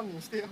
犯人してよ。